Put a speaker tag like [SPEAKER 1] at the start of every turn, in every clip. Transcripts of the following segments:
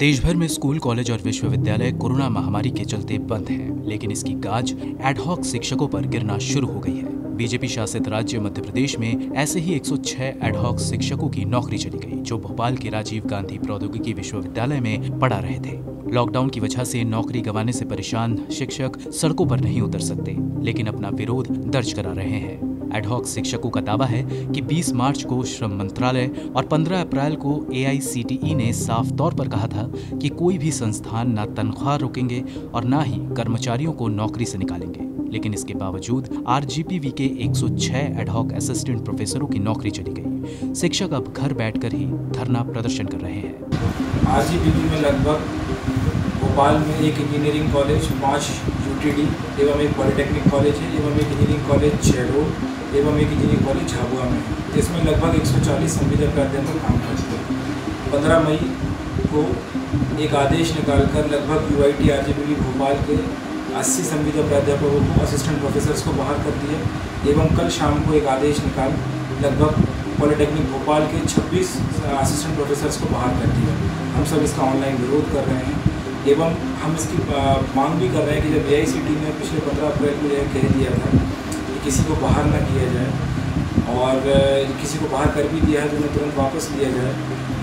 [SPEAKER 1] देश भर में स्कूल कॉलेज और विश्वविद्यालय कोरोना महामारी के चलते बंद हैं, लेकिन इसकी गाज एडहॉक शिक्षकों पर गिरना शुरू हो गई है। बीजेपी शासित राज्य मध्य प्रदेश में ऐसे ही 106 एडहॉक शिक्षकों की नौकरी चली गई जो भोपाल के राजीव गांधी प्रौद्योगिकी विश्वविद्यालय में पढ़ा रहे थे। लॉकडाउन की वजह से नौकरी गंवाने से परेशान शिक्षक सड़कों पर नहीं उतर सकते लेकिन अपना विरोध दर्ज करा रहे हैं। एडहॉक शिक्षकों का दावा है कि 20 मार्च को श्रम मंत्रालय और 15 अप्रैल को एआईसीटीई ने साफ़ तौर पर कहा था कि कोई भी संस्थान न तनख्वाह रोकेंगे और न ही कर्मचारियों को नौकरी से निकालेंगे। लेकिन इसके बावजूद आरजीपीवी के 106 एडहॉक असिस्टेंट प्रोफेसरों की नौकरी चली गई। शिक्षक अब घर बैठकर ही धरना प्रदर्शन कर रहे हैं।
[SPEAKER 2] आरजीपीवी में लगभग भोपाल में एक इंजीनियरिंग कॉलेज पाँच यूटीडी एवं एक पॉलिटेक्निक कॉलेज है, एवं एक इंजीनियरिंग कॉलेज छेड़ो एवं एक इंजीनियरिंग कॉलेज झाबुआ में, जिसमें लगभग 140 संविदा प्राध्यापक काम करते हैं। पंद्रह मई को एक आदेश निकालकर लगभग U I T R J Bhopal के 80 संविदा प्राध्यापकों को असिस्टेंट प्रोफेसर्स को बाहर कर दिया एवं कल शाम को एक आदेश निकाल लगभग पॉलिटेक्निक भोपाल के 26 असिस्टेंट प्रोफेसर्स को बाहर कर दिया। हम सब इसका ऑनलाइन विरोध कर रहे हैं एवं हम इसकी मांग भी कर रहे हैं कि जब ए ने पिछले पंद्रह अप्रैल को यह कह दिया था किसी को बाहर ना किया जाए और किसी को बाहर कर भी दिया है तो उन्हें तुरंत वापस लिया जाए।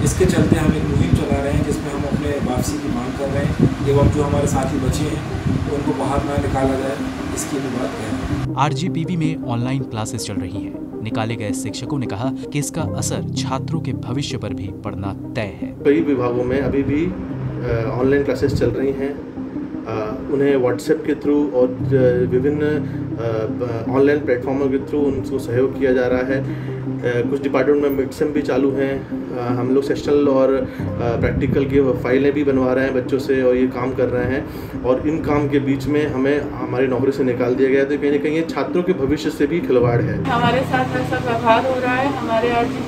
[SPEAKER 2] इसके चलते हम एक मुहिम चला रहे हैं जिसमें हम अपने वापसी की मांग कर रहे हैं एवं जो हमारे साथी बचे हैं उनको बाहर ना निकाला जाए। इसकी भी बात है।
[SPEAKER 1] आर में ऑनलाइन क्लासेस चल रही हैं। निकाले गए शिक्षकों ने कहा कि इसका असर छात्रों के भविष्य पर भी पड़ना तय है।
[SPEAKER 3] कई विभागों में अभी भी ऑनलाइन क्लासेस चल रही हैं। उन्हें व्हाट्सएप के थ्रू और विभिन्न ऑनलाइन प्लेटफॉर्मों के थ्रू उनको सहयोग किया जा रहा है। कुछ डिपार्टमेंट में मिडसम भी चालू हैं। हम लोग सेशनल और प्रैक्टिकल की फाइलें भी बनवा रहे हैं बच्चों से और ये काम कर रहे हैं। और इन काम के बीच में हमें हमारी नौकरी से निकाल दिया गया तो कहीं ना कहीं ये छात्रों के भविष्य से भी खिलवाड़ है।
[SPEAKER 4] हमारे साथ ऐसा व्यवहार हो रहा है। हमारे आर जी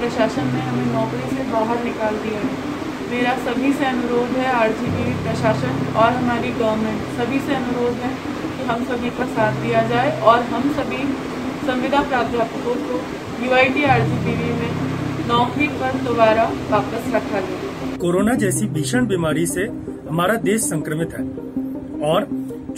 [SPEAKER 4] प्रशासन ने हमें नौकरी से बाहर निकाल दिया है। मेरा सभी से अनुरोध है आरजीबी प्रशासन और हमारी गवर्नमेंट सभी से अनुरोध है कि हम सभी का साथ दिया जाए और हम सभी संविदा प्राध्यापकों को यू आई टी में नौकरी पर दोबारा वापस रखा जाए।
[SPEAKER 5] कोरोना जैसी भीषण बीमारी से हमारा देश संक्रमित है और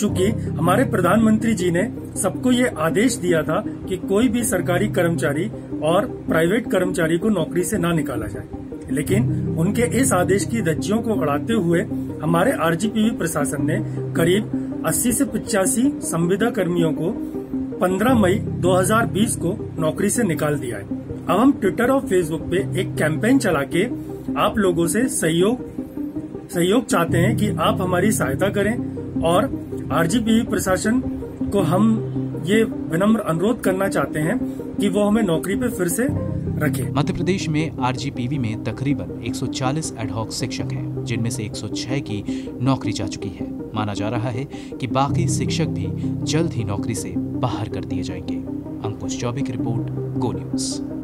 [SPEAKER 5] चूँकि हमारे प्रधानमंत्री जी ने सबको ये आदेश दिया था कि कोई भी सरकारी कर्मचारी और प्राइवेट कर्मचारी को नौकरी से ना निकाला जाए लेकिन उनके इस आदेश की धज्जियों को उड़ाते हुए हमारे आरजीपीवी प्रशासन ने करीब 80 से पचासी संविदा कर्मियों को 15 मई 2020 को नौकरी से निकाल दिया है। अब हम ट्विटर और फेसबुक पे एक कैंपेन चला के आप लोगों से सहयोग सहयोग चाहते हैं कि आप हमारी सहायता करें और आरजीपीवी प्रशासन को हम ये विनम्र अनुरोध करना चाहते हैं कि वो हमें नौकरी पे फिर से रखे।
[SPEAKER 1] मध्य प्रदेश में आरजीपीवी में तकरीबन 140 एडहॉक शिक्षक हैं, जिनमें से 106 की नौकरी जा चुकी है। माना जा रहा है कि बाकी शिक्षक भी जल्द ही नौकरी से बाहर कर दिए जाएँगे। अंकुश चौबे की रिपोर्ट, गो न्यूज़।